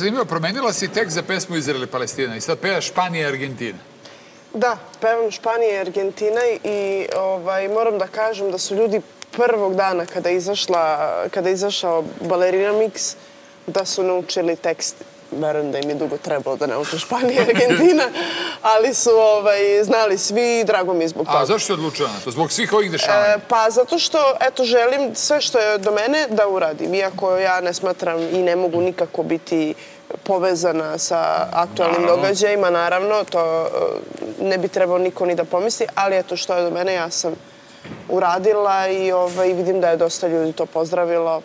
Zanimljivo, promenila si tekst za pesmu Izrael i Palestina i sad pevaš Španija i Argentina. Da, pevam Španija i Argentina i ovaj, moram da kažem da su ljudi prvog dana kada je, izašla, kada je izašao Balerina Mix, da su naučili tekst. Verujem da im je dugo trebalo da nauče Španija i Argentina, ali su ovaj, znali svi i drago mi je zbog toga. A zašto je odlučila na to? Zbog svih ovih dešavanja? E, pa zato što eto, želim sve što je do mene da uradim. Iako ja ne smatram i ne mogu nikako biti povezana sa aktualnim događajima, naravno, to e, ne bi trebao niko ni da pomisli, ali eto što je do mene, ja sam uradila i ovaj, vidim da je dosta ljudi to pozdravilo.